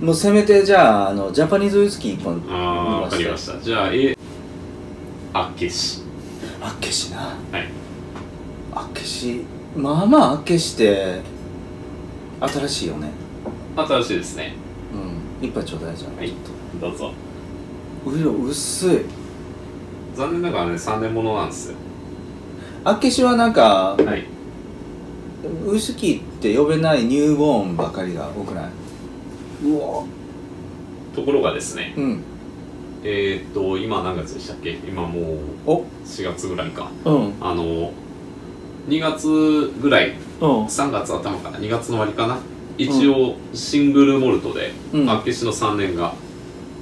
もうせめてじゃああのジャパニーズウイスキー1本ああわかりました。じゃあえあけしあっけしな。はい。あっけしまあまああっけして新しいよね。新しいですね。うん。一杯ちょうだいじゃん、はい。どうぞ。と色薄い。残念ながらね3年ものなんですよ。あっけしはなんかはい。ウイスキーって呼べないニューボーンばかりが多くない？ところがですねうん。えー、っと今何月でしたっけ？今もうお。4月ぐらいか。うん。あの2月ぐらい。うん。3月頭かな？2月の終わりかな？一応シングルモルトで、うん。あっけしの3年が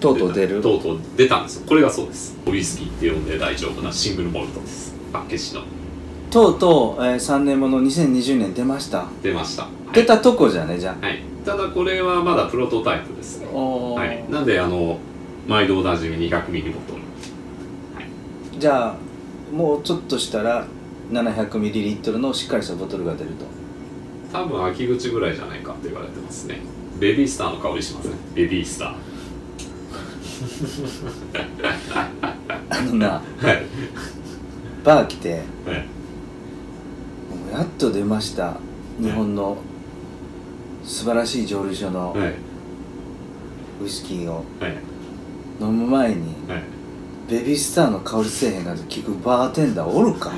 とうとう出る。とうとう出たんですよ。これがそうです。ウイスキーって呼んで大丈夫なシングルモルトです。あっけしの。とうとう、えー、3年もの2020年出ました。出ました、はい。出たとこじゃねじゃはい、ただこれはまだプロトタイプですね。はい、なんであの毎度おなじみ200ミリボトル。じゃあもうちょっとしたら 700ml のしっかりしたボトルが出ると。多分秋口ぐらいじゃないかって言われてますね。ベビースターの香りしますねベビースター。あのなはい。バー来てはい。もうやっと出ました日本の素晴らしい蒸留所のはい。ウイスキーをはい。飲む前にはい。ベビースターの香りせえへんかと聞くバーテンダーおるか？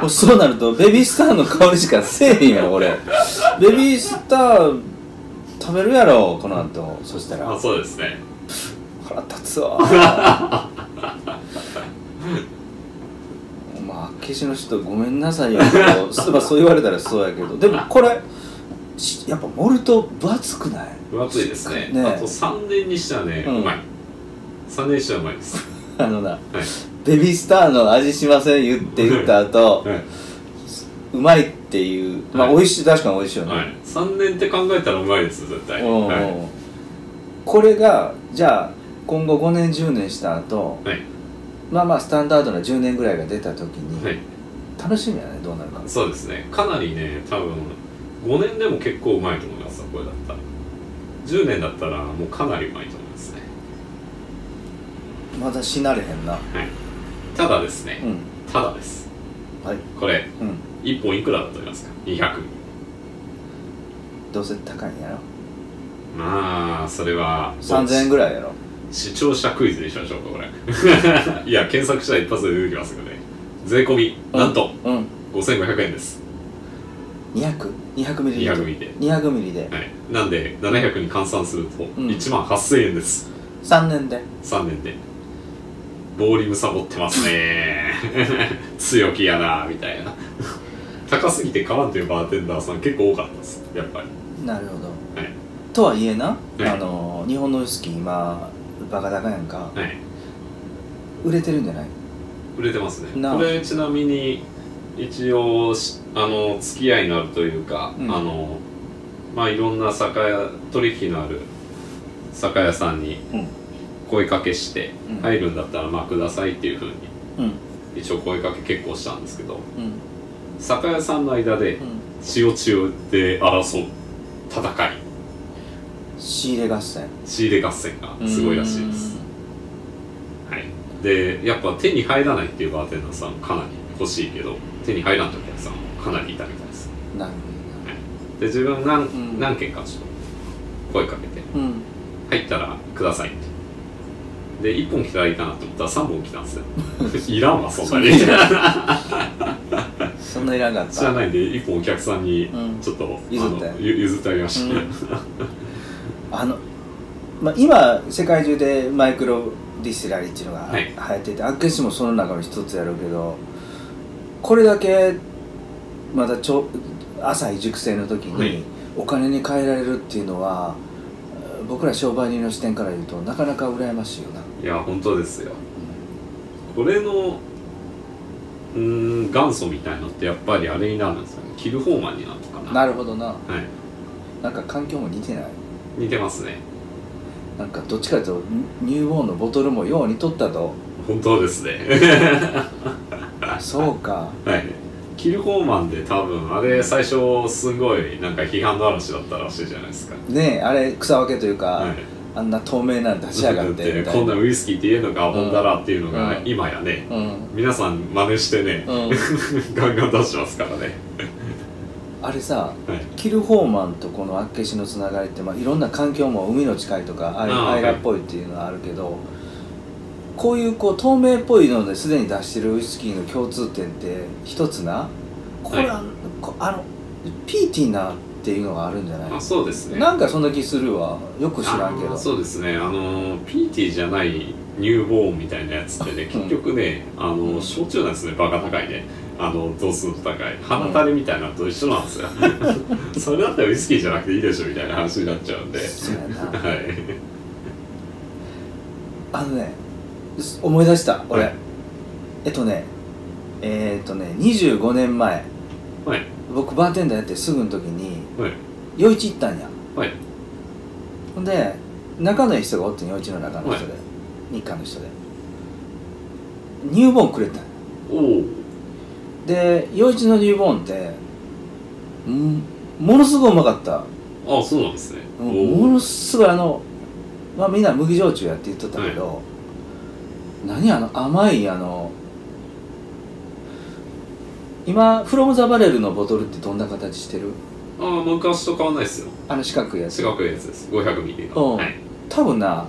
も うそうなるとベビースターの香りしかせえへんやろ俺ベビースター食べるやろこの後。そしたら。あそうですね。腹立つわ。まああっけしの人ごめんなさいよ。そういえばそう言われたらそうやけど。でもこれしやっぱモルト分厚くない？分厚いですね。ねあと3年にしてはね、ううん。まい3年にしてはうまいです。あのなはい。ベビースターの味しません言って言った後はうまいっていうまあはい。美味しい確かに美味しいよい、ね、はい、3年って考えたらうまいです絶対。はい。これがじゃあ今後5年10年した後はい。まあまあスタンダードな10年ぐらいが出た時に、はい。楽しみやねどうなるか。そうですね。かなりね多分5年でも結構うまいと思いますこれだったら。10年だったらもうかなりうまいと思いますね。まだしなれへんな。はい。ただですね、うん。ただです。はい。これうん。1本いくらだと思いますか？200どうせ高いんやろ。まあそれは3000円ぐらいやろ。視聴者クイズにしましょうかこれ。いや検索したら一発で出てきますよね税込みなんとうん。5500円です200200ミリ200ミリで200ミリではい。なんで700に換算するとうん。1万8000円です、3年で。3年で。ボーリングサボってますね。強気やなみたいな。高すぎて買わんというバーテンダーさん結構多かったです。やっぱり。なるほど。はい。とはいえな、はい。あの日本のウイスキー今バカ高やんか。はい。売れてるんじゃない？売れてますね。なあ。これちなみに一応しあの付き合いのあるというか、うん。あのまあいろんな酒屋取引のある酒屋さんにうん。声かけして、うん。入るんだったらまあくださいっていうふうにうん。一応声かけ結構したんですけどうん。酒屋さんの間でうん。血を血をで争う戦い。仕入れ合戦。仕入れ合戦がすごいらしいです。はい。でやっぱ手に入らないっていうバーテンダーさんかなり欲しいけど手に入らんとお客さんもかなりいたみたいですうーんな。るで自分何,、ん。何件かちょっと声かけてほどうん。入ったらくださいって。で1本来たらいいかなと思ったら3本来たんですよ。いらんわそんなに。そ んないらんかった。知らないんで1本お客さんにうん。ちょっと、譲って。譲ってあげました、うん。あの、まあ、今世界中でマイクロディスラリーっていうのがはい。流行ってて、アッケシもその中の一つやろうけどこれだけまだちょ浅い熟成の時はい。にお金に換えられるっていうのは僕ら商売人の視点から言うとなかなか羨ましいよな、いや本当ですよ。これのうーん元祖みたいのってやっぱりあれになるんですよね。キルフォーマンになるのかな。なるほどな。はい。なんか環境も似てない。似てますね。なんかどっちかというとニューボーンのボトルもよう似とったと。本当ですね そうか。はい。キルホーマンで多分あれ最初すごいなんか批判の嵐だったらしいじゃないですか。ねえあれ草分けというか、はい。あんな透明なん出し上がってこん。なウイスキーって言えんのかアホンダラっていうのがうん。今やね、うん。皆さん真似してね、うん。ガンガン出してますからね。あれさはい。キルホーマンとこの厚岸のつながりって、まあ、いろんな環境も海の近いとかアイああアイラっぽいっていうのはあるけど、こういうこう透明っぽいのですでに出してるウイスキーの共通点って一つな？これは、こあのピーティーなっていうのがあるんじゃない？あそうですね。なんかそんな気するわ。よく知らんけど。そうですね。あのピーティーじゃないニューボーンみたいなやつってね結局ね、あの焼酎なんですね。バカ高いね。あの度数の高い。鼻垂れみたいなのと一緒なんですよ。それだったらウイスキーじゃなくていいでしょみたいな話になっちゃうんで。そうやな。はい。あのねす思い出した俺、はい。えっとねえーっとね25年前。はい。僕バーテンダーやってすぐの時にはい。夜市行ったんや。はい。ほんで仲のいい人がおってん夜市の中の人で、は日韓の人で。ニューボーンくれたんや。おおで夜市のニューボーンってんものすごいうまかった。あそうなんですね。もおのすごいあのまあみんな麦焼酎やって言っとったけど、何あの甘いあの今フロムザバレルのボトルってどんな形してる？ああ昔と変わんないですよ。あの四角いやつ。四角いやつです。500ミリうん。のはい。多分な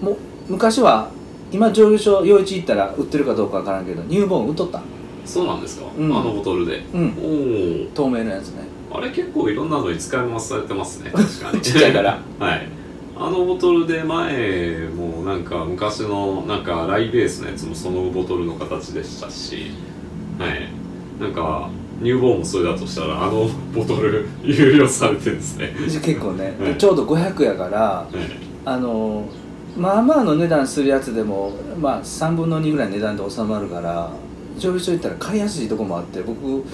もう昔は今蒸留所夜市行ったら売ってるかどうかわからんけどニューボーン売っとった。そうなんですか、うん。あのボトルで。うん。お透明のやつね。おあれ結構いろんなのに使い回されてますね。確かに。ちっちゃいから。はいあのボトルで前もなんか昔のなんかライベースのやつもそのボトルの形でしたしはい。なんかニューボーンもそれだとしたらあのボトル有料されてるんですね。結構ね、はい。ちょうど500やからはい。あのまあまあの値段するやつでもまあ3分の2ぐらいの値段で収まるから蒸留所行ったら買いやすいとこもあって僕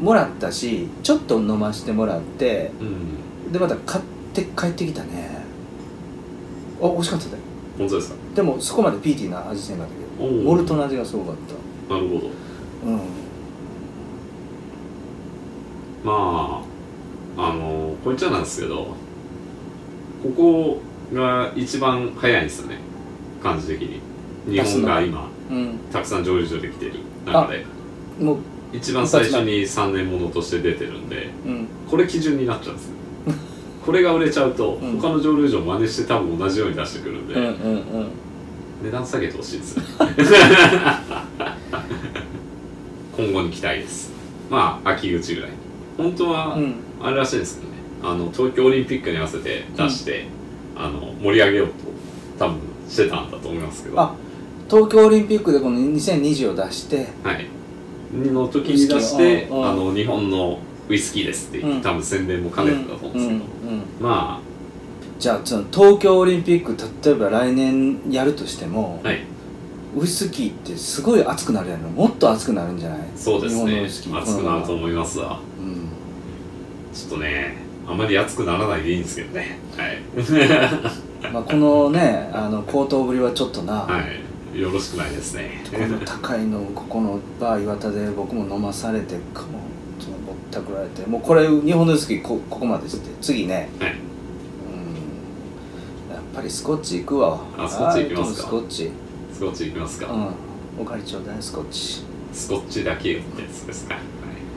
もらったしちょっと飲ましてもらってうん。でまた買って帰ってきたねあ美味しかったで本当ですか？でもそこまでピーティーな味せんかったけどモルトの味がすごかっなるほど。たうん。まああのこいつはなんですけどここが一番早いんですよね感じ的に。日本が今うん。たくさん蒸留所できてる中で。もう一番最初に3年ものとして出てるんでうん。これ基準になっちゃうんですこれが売れちゃうとうん。他の蒸留所真似して多分同じように出してくるんで、うんうんうん。値段下げてほしいですね 今後に期待です。まあ秋口ぐらい本当はうん。あれらしいですけどね。あの東京オリンピックに合わせて出して、あの盛り上げようと多分してたんだと思いますけど。あ東京オリンピックでこの2020を出してはい。の時に出してあの日本のウイスキーですっていう、うん。多分宣伝も兼ねてたと思うんですけど、まじゃあその東京オリンピック例えば来年やるとしても、あはい。ウイスキーってすごい熱くなるやろもっと熱くなるんじゃない？そうですね。熱くなると思いますわ。うん。ちょっとねあまり熱くならないでいいんですけどね。はい。まあ、このねあの高騰ぶりはちょっとな、はい。よろしくないですね。この高いのここのバー岩田で僕も飲まされてかもそのぼったくられてもうこれ日本のウイスキーこここまでして次ね。はい。うん。やっぱりスコッチ行くわ。あスコッチ行きますか？スコッチ。スコッチいきますか、うん。おかわりちょうだいスコッチ。スコッチだけよってやつですか、はい、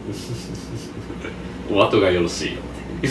お後がよろしいよって